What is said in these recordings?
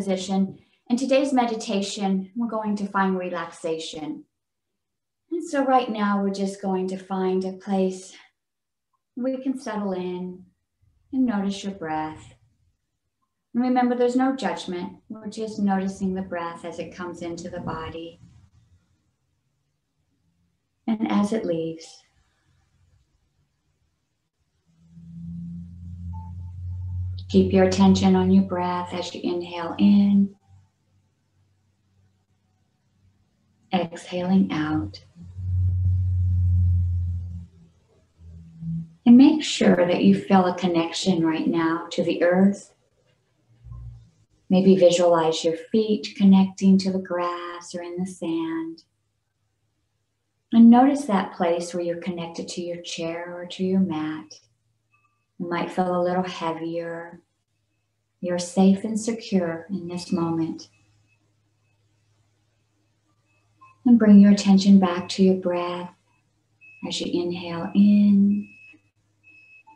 position. In today's meditation, we're going to find relaxation. And so, right now, we're just going to find a place we can settle in and notice your breath. And remember, there's no judgment. We're just noticing the breath as it comes into the body and as it leaves. Keep your attention on your breath as you inhale in, exhaling out. And make sure that you feel a connection right now to the earth. Maybe visualize your feet connecting to the grass or in the sand. And notice that place where you're connected to your chair or to your mat. You might feel a little heavier. You're safe and secure in this moment. And bring your attention back to your breath as you inhale in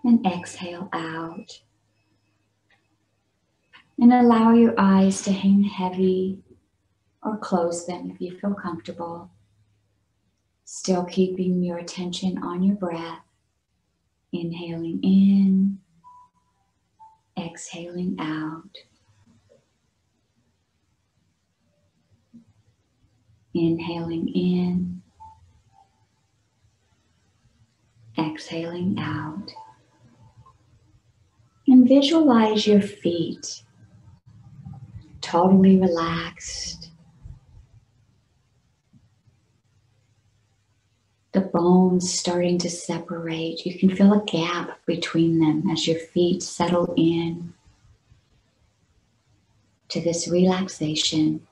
and exhale out. And allow your eyes to hang heavy or close them if you feel comfortable. Still keeping your attention on your breath. Inhaling in, exhaling out. Inhaling in, exhaling out. And visualize your feet totally relaxed. The bones starting to separate. You can feel a gap between them as your feet settle in to this relaxation.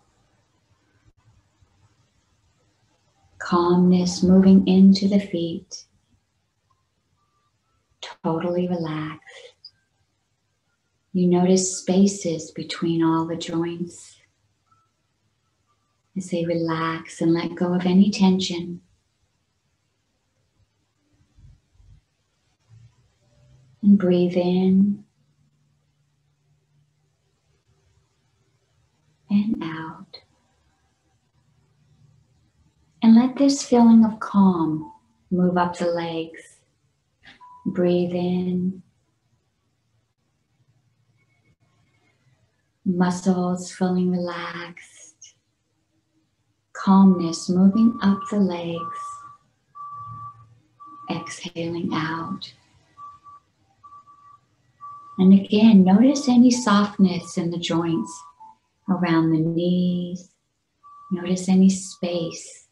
Calmness moving into the feet. Totally relaxed. You notice spaces between all the joints as they relax and let go of any tension. And breathe in and out. And let this feeling of calm move up the legs. Breathe in muscles feeling relaxed, calmness moving up the legs, exhaling out. And again, notice any softness in the joints around the knees. Notice any space,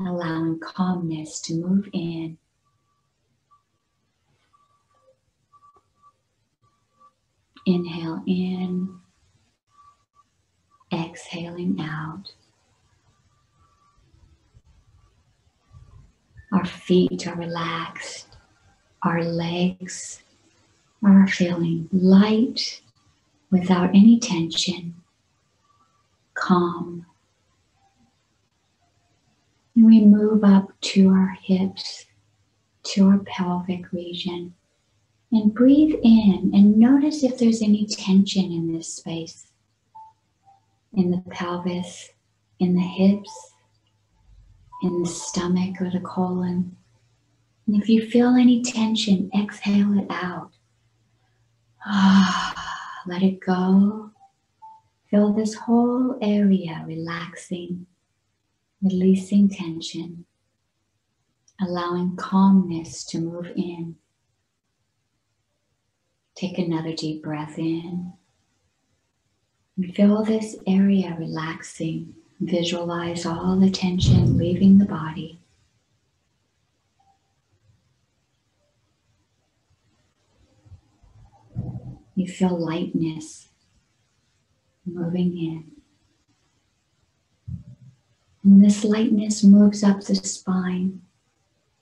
allowing calmness to move in. Inhale in exhaling out. Our feet are relaxed, our legs are feeling light without any tension, calm. And we move up to our hips, to our pelvic region, and breathe in and notice if there's any tension in this space in the pelvis, in the hips, in the stomach or the colon. And if you feel any tension, exhale it out. Ah, let it go. Feel this whole area relaxing, releasing tension, allowing calmness to move in. Take another deep breath in. And feel this area relaxing. Visualize all the tension leaving the body. You feel lightness moving in. And this lightness moves up the spine,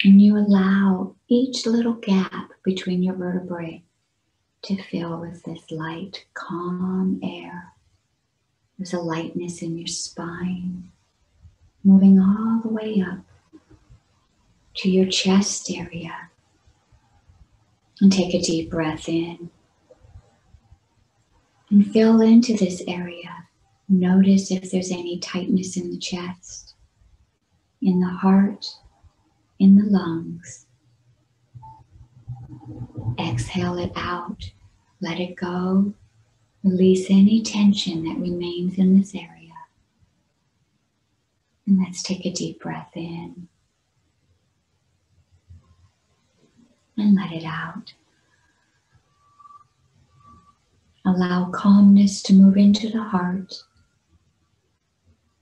and you allow each little gap between your vertebrae to fill with this light, calm air. There's a lightness in your spine, moving all the way up to your chest area. And take a deep breath in and fill into this area. Notice if there's any tightness in the chest, in the heart, in the lungs. Exhale it out. Let it go. Release any tension that remains in this area. And let's take a deep breath in. And let it out. Allow calmness to move into the heart,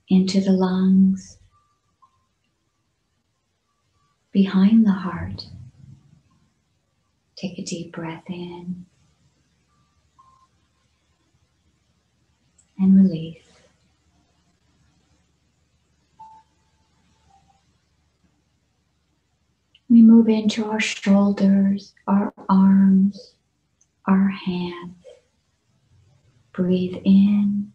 into the lungs, behind the heart. Take a deep breath in and release. We move into our shoulders, our arms, our hands. Breathe in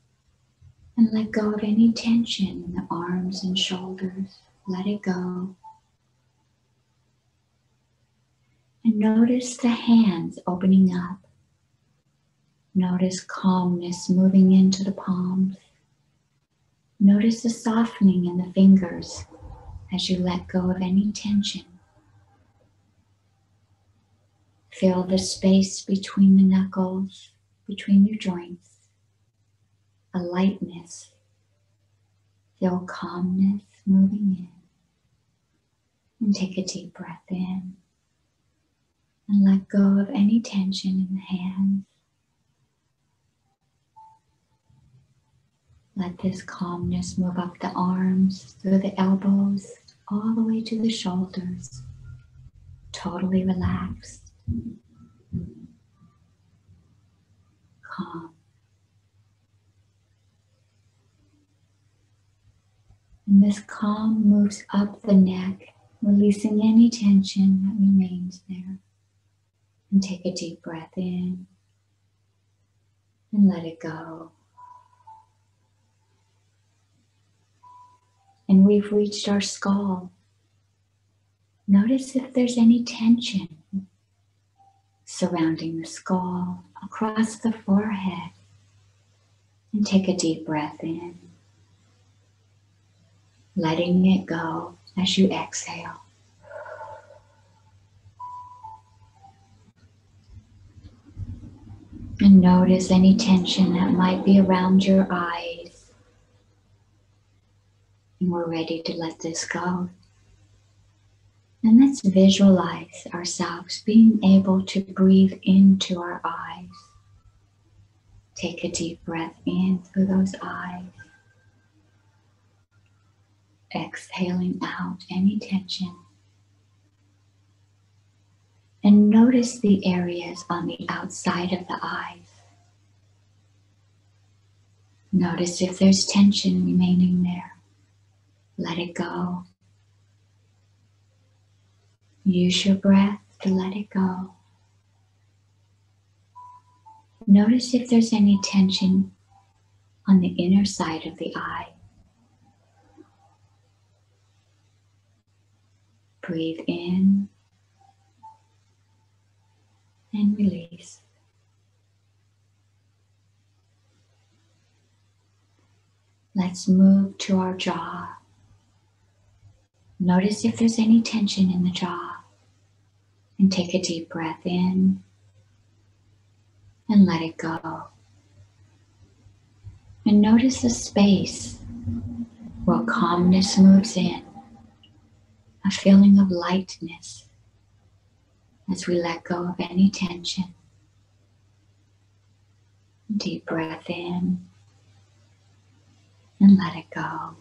and let go of any tension in the arms and shoulders. Let it go. And notice the hands opening up. Notice calmness moving into the palms. Notice the softening in the fingers as you let go of any tension. Feel the space between the knuckles, between your joints, lightness. Feel calmness moving in. And take a deep breath in and let go of any tension in the hands. Let this calmness move up the arms, through the elbows, all the way to the shoulders. Totally relaxed. Calm. And this calm moves up the neck, releasing any tension that remains there. And take a deep breath in and let it go. And we've reached our skull. Notice if there's any tension surrounding the skull across the forehead. And take a deep breath in, letting it go as you exhale. And notice any tension that might be around your eyes. And we're ready to let this go. And let's visualize ourselves being able to breathe into our eyes. Take a deep breath in through those eyes. Exhaling out any tension. And notice the areas on the outside of the eyes. Notice if there's tension remaining there. Let it go. Use your breath to let it go. Notice if there's any tension on the inner side of the eye. Breathe in and release. Let's move to our jaw. Notice if there's any tension in the jaw. And take a deep breath in and let it go. And notice the space where calmness moves in, a feeling of lightness as we let go of any tension. Deep breath in and let it go.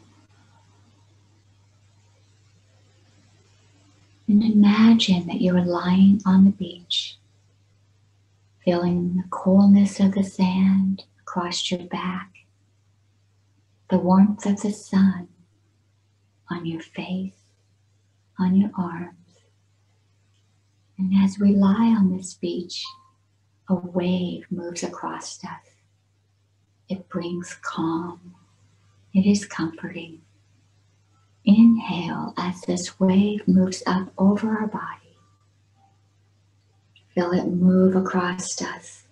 And imagine that you are lying on the beach, feeling the coolness of the sand across your back, the warmth of the sun on your face, on your arms. And as we lie on this beach, a wave moves across us. It brings calm. It is comforting. Inhale as this wave moves up over our body. Feel it move across us.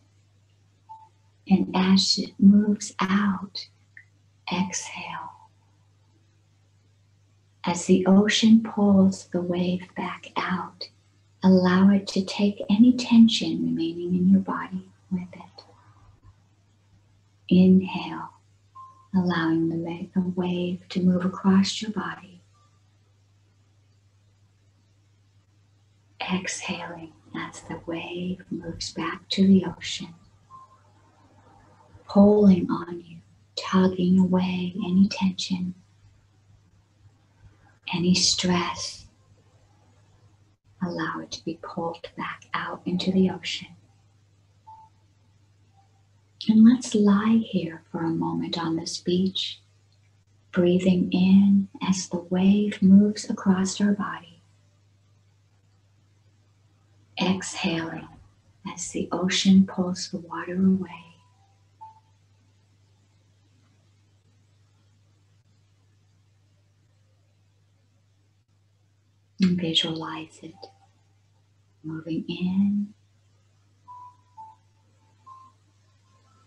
And as it moves out, Exhale. As the ocean pulls the wave back out, allow it to take any tension remaining in your body with it. Inhale, allowing the wave to move across your body. Exhaling as the wave moves back to the ocean, pulling on you, tugging away any tension, any stress. Allow it to be pulled back out into the ocean. And let's lie here for a moment on this beach, breathing in as the wave moves across our body. Exhaling as the ocean pulls the water away. And visualize it moving in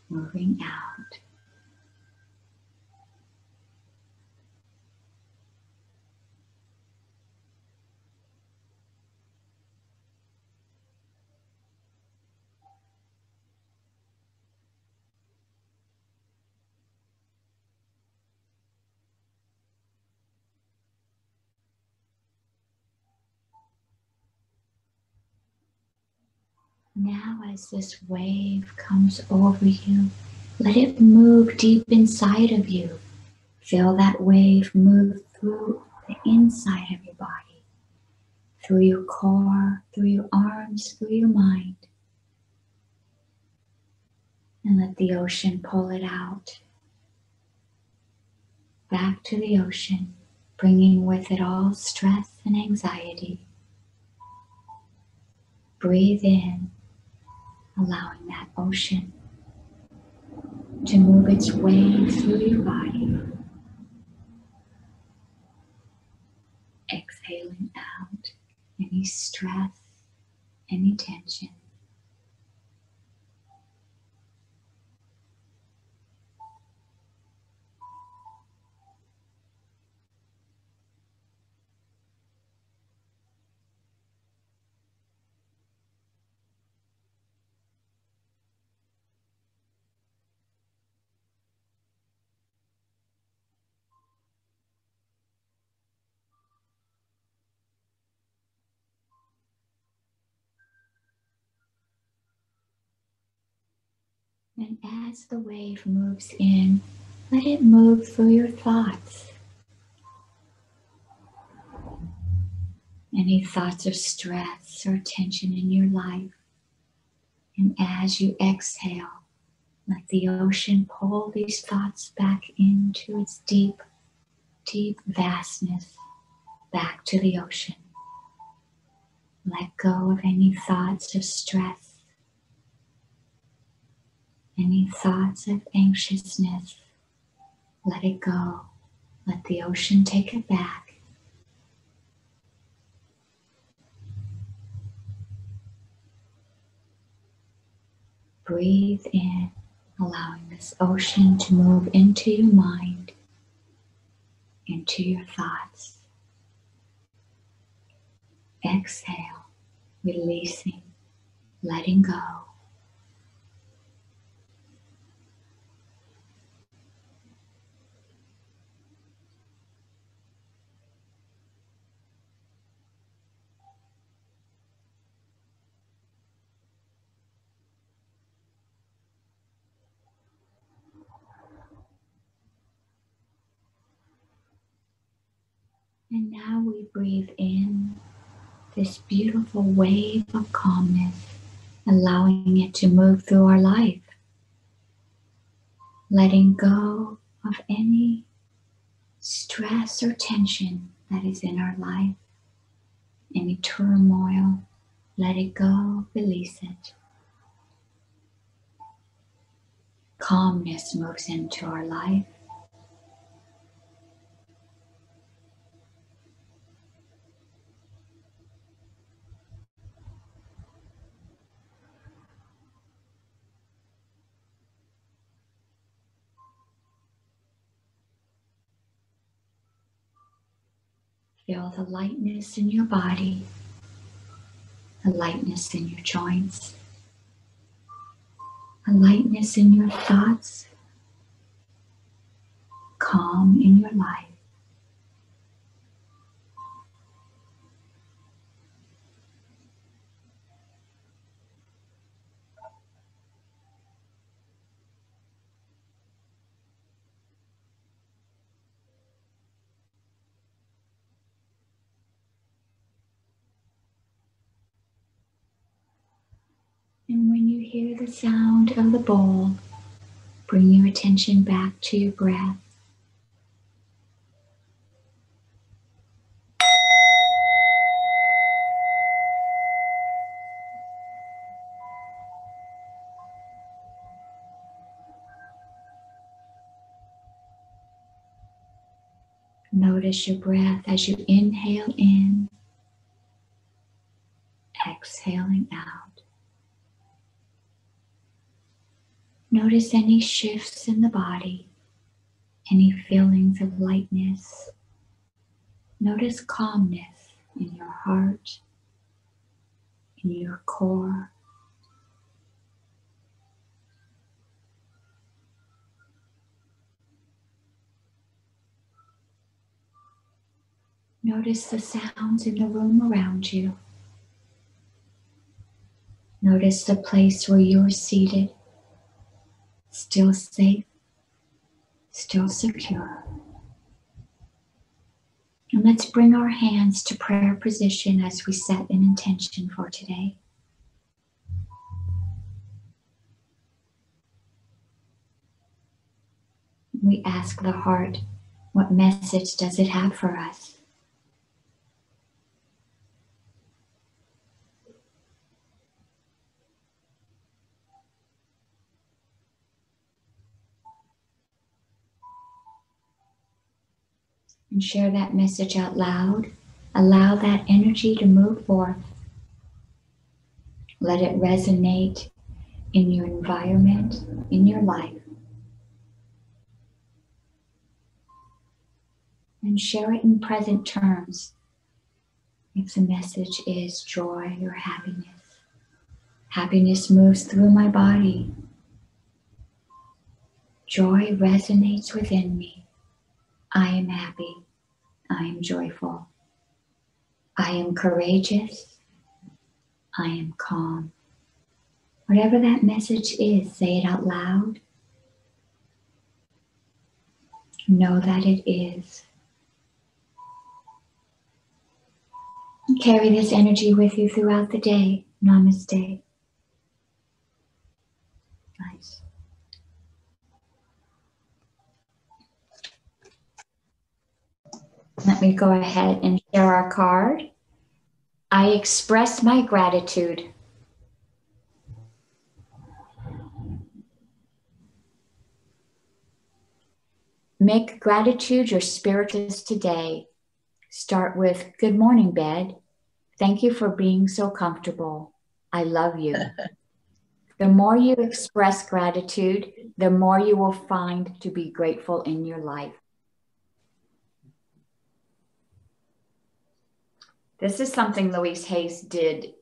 moving out. Now, as this wave comes over you, let it move deep inside of you. Feel that wave move through the inside of your body, through your core, through your arms, through your mind. And let the ocean pull it out. Back to the ocean, bringing with it all stress and anxiety. Breathe in allowing that ocean to move its way through your body. Exhaling out any stress, any tension. And as the wave moves in, let it move through your thoughts. Any thoughts of stress or tension in your life. And as you exhale, let the ocean pull these thoughts back into its deep, deep vastness, back to the ocean. Let go of any thoughts of stress any thoughts of anxiousness, let it go. Let the ocean take it back. Breathe in, allowing this ocean to move into your mind, into your thoughts. Exhale, releasing, letting go. And now we breathe in this beautiful wave of calmness, allowing it to move through our life, letting go of any stress or tension that is in our life, any turmoil, let it go, release it. Calmness moves into our life. Feel the lightness in your body, the lightness in your joints, a lightness in your thoughts, calm in your life. And when you hear the sound of the bowl, bring your attention back to your breath. Notice your breath as you inhale in, exhaling out. Notice any shifts in the body, any feelings of lightness. Notice calmness in your heart, in your core. Notice the sounds in the room around you. Notice the place where you're seated still safe, still secure. And let's bring our hands to prayer position as we set an intention for today. We ask the heart, what message does it have for us? And share that message out loud. Allow that energy to move forth. Let it resonate in your environment, in your life. And share it in present terms if the message is joy or happiness. Happiness moves through my body. Joy resonates within me. I am happy. I am joyful. I am courageous. I am calm. Whatever that message is, say it out loud. Know that it is. Carry this energy with you throughout the day. Namaste. Let me go ahead and share our card. I express my gratitude. Make gratitude your spiritus today. Start with Good morning, bed. Thank you for being so comfortable. I love you. the more you express gratitude, the more you will find to be grateful in your life. This is something Louise Hayes did